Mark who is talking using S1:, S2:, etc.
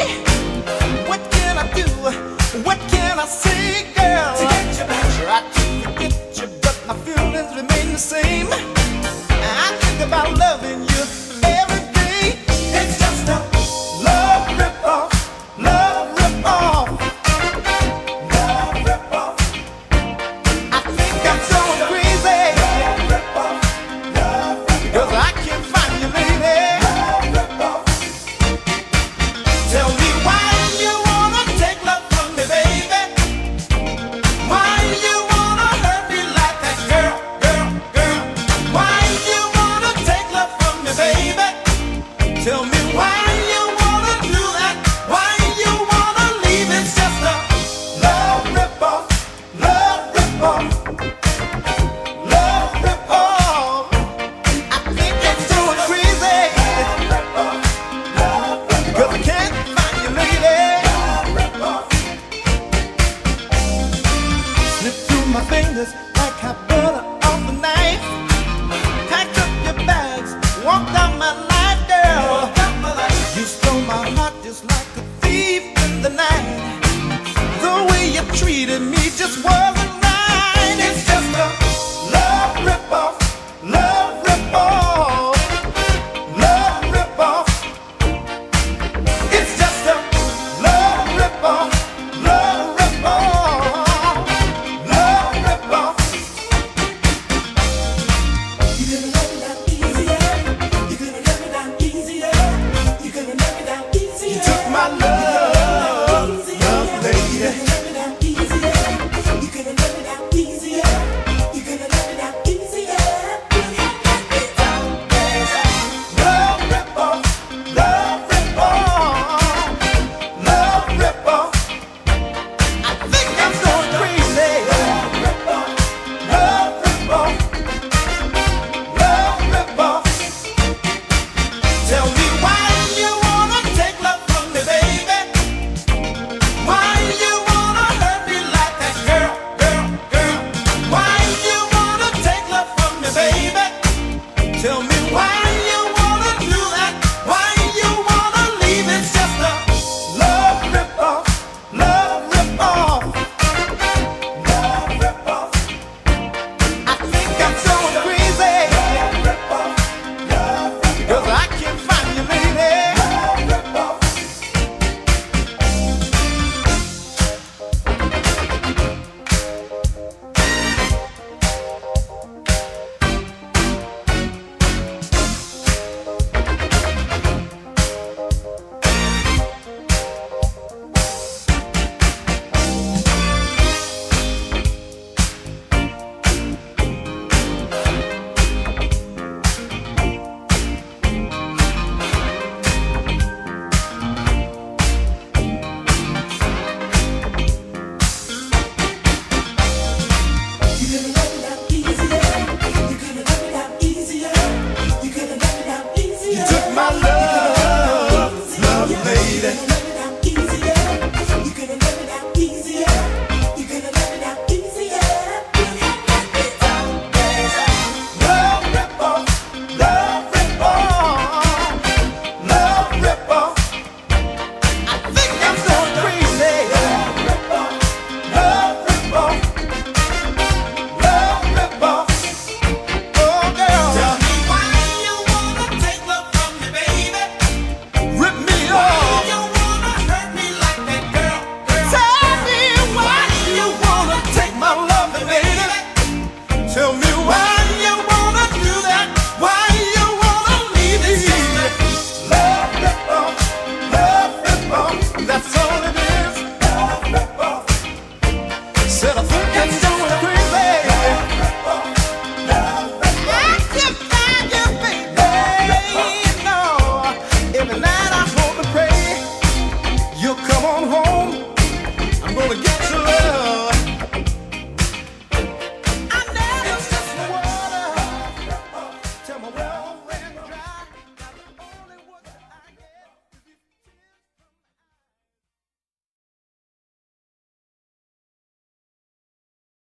S1: Yeah. and I tell me